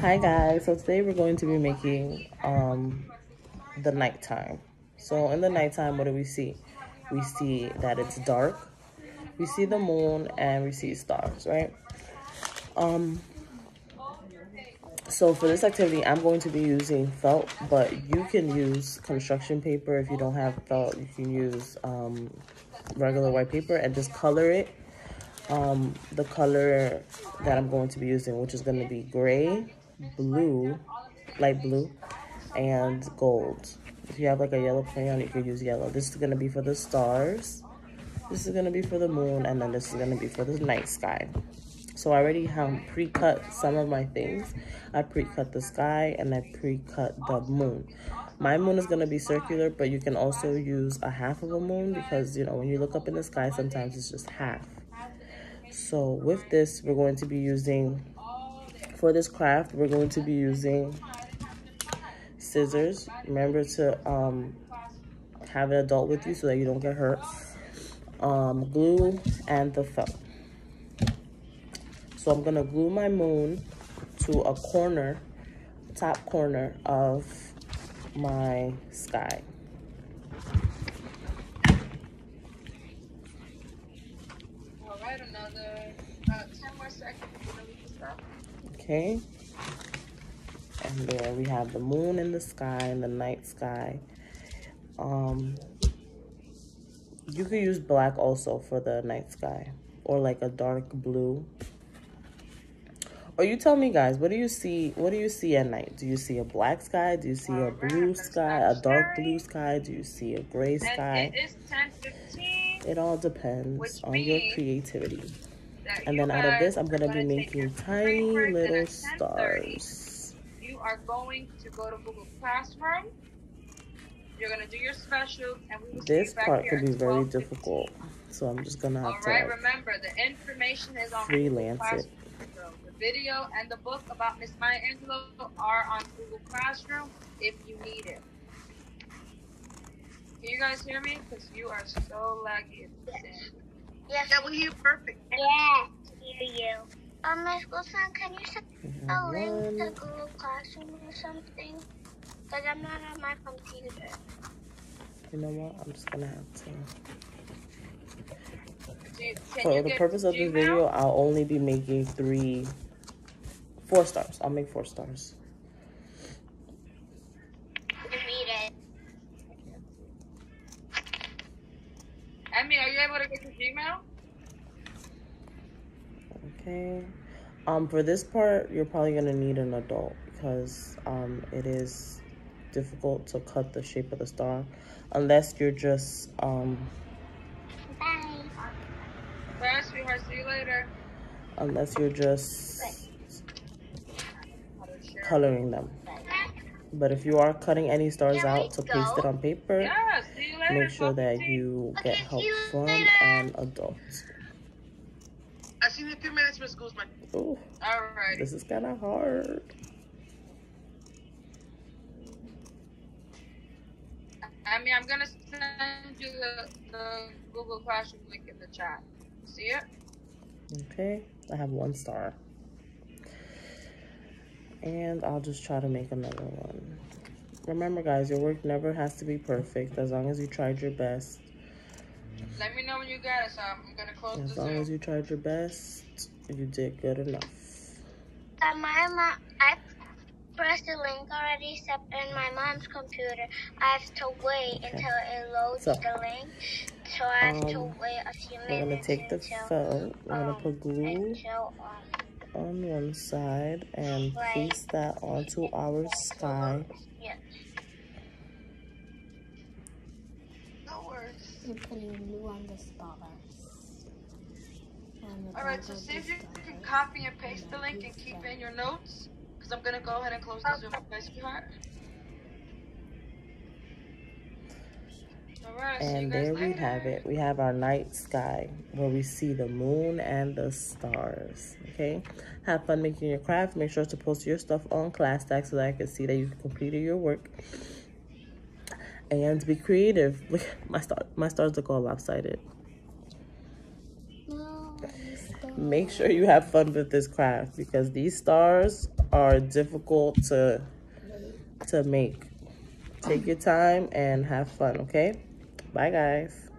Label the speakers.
Speaker 1: Hi guys, so today we're going to be making um, the nighttime. So in the nighttime, what do we see? We see that it's dark, we see the moon, and we see stars, right? Um, so for this activity, I'm going to be using felt, but you can use construction paper. If you don't have felt, you can use um, regular white paper and just color it. Um, the color that I'm going to be using, which is going to be gray, blue, light blue, and gold. If you have like a yellow crayon, you could use yellow. This is going to be for the stars. This is going to be for the moon, and then this is going to be for the night sky. So I already have pre-cut some of my things. I pre-cut the sky and I pre-cut the moon. My moon is going to be circular, but you can also use a half of a moon because, you know, when you look up in the sky, sometimes it's just half. So with this, we're going to be using, for this craft, we're going to be using scissors. Remember to um, have an adult with you so that you don't get hurt. Um, glue and the felt. So I'm gonna glue my moon to a corner, top corner of my sky.
Speaker 2: All right, another uh, 10 more seconds and then we can stop.
Speaker 1: Okay. And there we have the moon in the sky and the night sky. Um, you could use black also for the night sky or like a dark blue. Or you tell me guys, what do you see? What do you see at night? Do you see a black sky? Do you see a blue sky, a dark blue sky? Do you see a gray sky?
Speaker 2: it is 10:15.
Speaker 1: It all depends on your creativity.
Speaker 2: That
Speaker 1: And then out of this, I'm
Speaker 2: are
Speaker 1: gonna be making tiny little stars.
Speaker 2: You are going to go to Google Classroom. You're gonna do your special, and we will
Speaker 1: This part
Speaker 2: here
Speaker 1: could be very difficult, so I'm just gonna
Speaker 2: All
Speaker 1: have to
Speaker 2: right,
Speaker 1: like,
Speaker 2: remember the information is on
Speaker 1: freelance
Speaker 2: Google
Speaker 1: it.
Speaker 2: Classroom. The video and the book about Miss Maya Angelou are on Google Classroom if you need it. Can you guys hear me? Because you are so laggy.
Speaker 3: Yes.
Speaker 2: Yeah, we hear you perfect.
Speaker 3: Yeah, hear you. Um, Miss Wilson, can you send a
Speaker 1: have
Speaker 3: link to
Speaker 1: one.
Speaker 3: Google Classroom or something? Because I'm not on my computer.
Speaker 1: You know what? I'm just gonna have to.
Speaker 2: You-
Speaker 1: For the purpose of this video, I'll only be making three, four stars. I'll make four stars.
Speaker 3: We need it.
Speaker 2: Emmy, are you able to get your Gmail?
Speaker 1: Okay. Um, for this part, you're probably gonna need an adult because um, it is difficult to cut the shape of the star, unless you're just um,
Speaker 3: Bye.
Speaker 2: Bye, sweetheart. See you later.
Speaker 1: unless you're just coloring them. But if you are cutting any stars out to paste it on paper,
Speaker 2: Yeah, see you later.
Speaker 1: Make sure that
Speaker 2: 12:15.
Speaker 1: you get help from an adult.
Speaker 4: I see you in a few minutes, Miss Guzman.
Speaker 1: Ooh,
Speaker 2: Alrighty.
Speaker 1: this is kind of hard.
Speaker 2: I mean, I'm gonna send you the, the Google Classroom link in the chat. See it?
Speaker 1: Okay, I have one star. And I'll just try to make another one. Remember, guys, your work never has to be perfect as long as you tried your best.
Speaker 2: Let me know when you got it, so I'm gonna close
Speaker 1: As
Speaker 2: the
Speaker 1: long as you tried your best, you did good enough.
Speaker 3: Uh, my mom, I pressed the link already, except in my mom's computer. I have to wait
Speaker 1: Okay.
Speaker 3: until it loads
Speaker 1: So,
Speaker 3: the link. So I have to
Speaker 1: um,
Speaker 3: wait a few
Speaker 1: We're
Speaker 3: minutes.
Speaker 1: gonna take the
Speaker 3: until,
Speaker 1: felt, we're gonna
Speaker 3: um,
Speaker 1: put glue
Speaker 3: until, um,
Speaker 1: on one side and
Speaker 3: Right.
Speaker 1: paste that onto our sky.
Speaker 2: Worries.
Speaker 5: You're putting glue on the stars.
Speaker 2: Alright, so see if you can copy and paste the link and keep in your notes. Because I'm gonna go ahead and close the Zoom. Alright,
Speaker 1: And there we
Speaker 2: later.
Speaker 1: have it. We have our night sky where we see the moon and the stars. Okay. Have fun making your craft. Make sure to post your stuff on ClassStack so that I can see that you've completed your work. And be creative. Look, my star, my stars look all lopsided.
Speaker 5: No,
Speaker 1: make sure you have fun with this craft because these stars are difficult to to make. Take your time and have fun, okay? Bye guys.